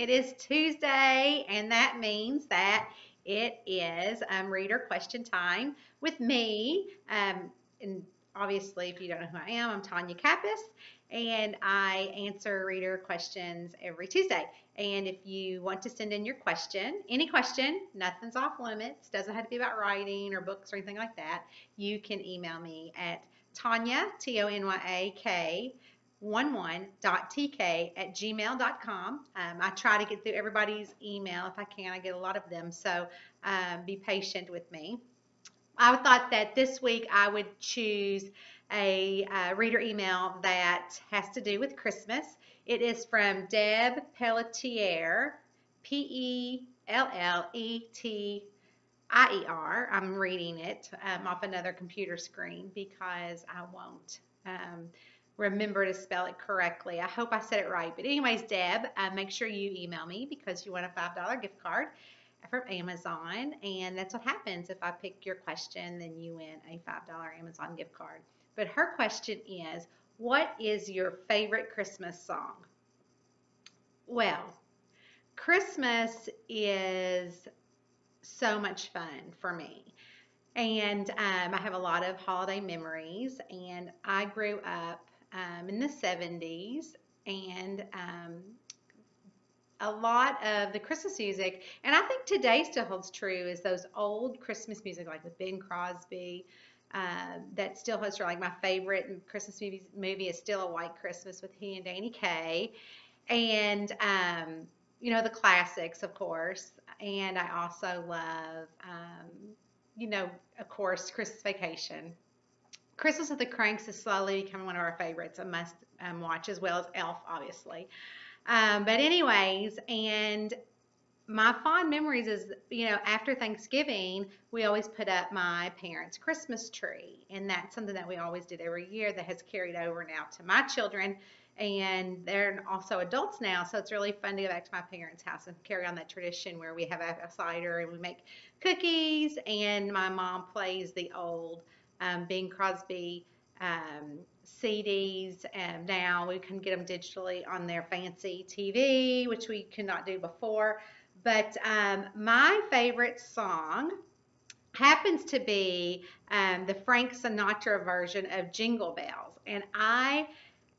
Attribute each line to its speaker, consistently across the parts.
Speaker 1: It is Tuesday, and that means that it is um, reader question time with me. Um, and obviously, if you don't know who I am, I'm Tonya Kappes, and I answer reader questions every Tuesday. And if you want to send in your question, any question, nothing's off limits, doesn't have to be about writing or books or anything like that, you can email me at Tonya, T O N Y A K, 11.tk at gmail.com. Um, I try to get through everybody's email if I can. I get a lot of them, so um, be patient with me. I thought that this week I would choose a uh, reader email that has to do with Christmas. It is from Deb Pelletier, P E L L E T I E R. I'm reading it um, off another computer screen because I won't. Um, remember to spell it correctly. I hope I said it right. But anyways, Deb, uh, make sure you email me because you want a $5 gift card from Amazon. And that's what happens if I pick your question, then you win a $5 Amazon gift card. But her question is, what is your favorite Christmas song? Well, Christmas is so much fun for me. And um, I have a lot of holiday memories, and I grew up um, in the 70s and um, a lot of the Christmas music, and I think today still holds true, is those old Christmas music like with Bing Crosby. Uh, that still holds true. Like my favorite Christmas movie, movie is still a White Christmas with he and Danny Kaye, and um, you know the classics, of course. And I also love, um, you know, of course, Christmas Vacation. Christmas with the Cranks is slowly becoming one of our favorites, a must um, watch, as well as Elf, obviously. Um, but, anyways, and my fond memories is, you know, after Thanksgiving, we always put up my parents' Christmas tree. And that's something that we always did every year that has carried over now to my children. And they're also adults now, so it's really fun to go back to my parents' house and carry on that tradition where we have a cider and we make cookies, and my mom plays the old um, Bing Crosby um, CDs, and now we can get them digitally on their fancy TV, which we could not do before. But um, my favorite song happens to be um, the Frank Sinatra version of Jingle Bells. And I,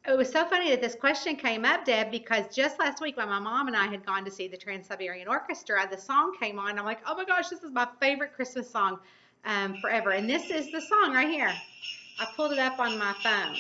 Speaker 1: it was so funny that this question came up, Deb, because just last week when my mom and I had gone to see the Trans Siberian Orchestra, the song came on. and I'm like, oh my gosh, this is my favorite Christmas song um, forever. And this is the song right here. I pulled it up on my phone.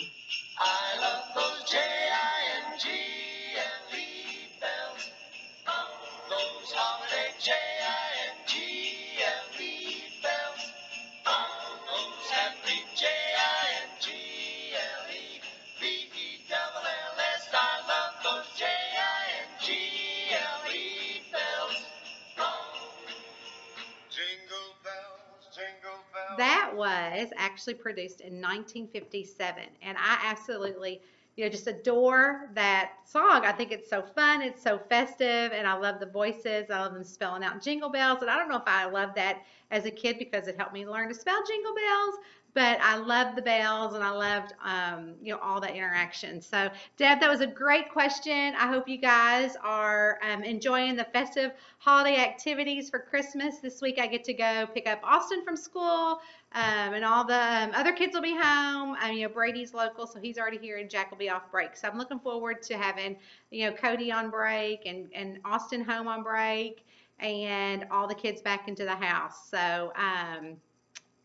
Speaker 1: Was actually produced in 1957, and I absolutely, you know, just adore that song. I think it's so fun, it's so festive, and I love the voices. I love them spelling out jingle bells, and I don't know if I love that as a kid because it helped me learn to spell jingle bells, but I loved the bells and I loved um, you know all that interaction. So Deb, that was a great question. I hope you guys are um, enjoying the festive holiday activities for Christmas. This week I get to go pick up Austin from school. Um, and all the um, other kids will be home. You know, Brady's local, so he's already here, and Jack will be off break. So I'm looking forward to having, you know, Cody on break and, and Austin home on break and all the kids back into the house. So, um,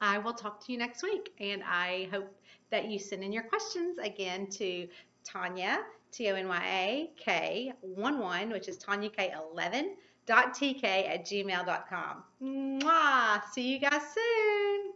Speaker 1: I will talk to you next week. And I hope that you send in your questions again to Tonya, T O N Y A K 1 1, which is Tonya K 11 dot tk at gmail.com. Mwah! See you guys soon.